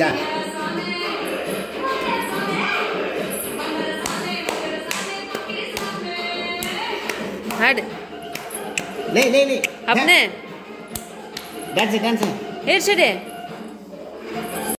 जा हट नहीं नहीं नहीं अपने। Dance dance ಹೇರ್ಸಡೆ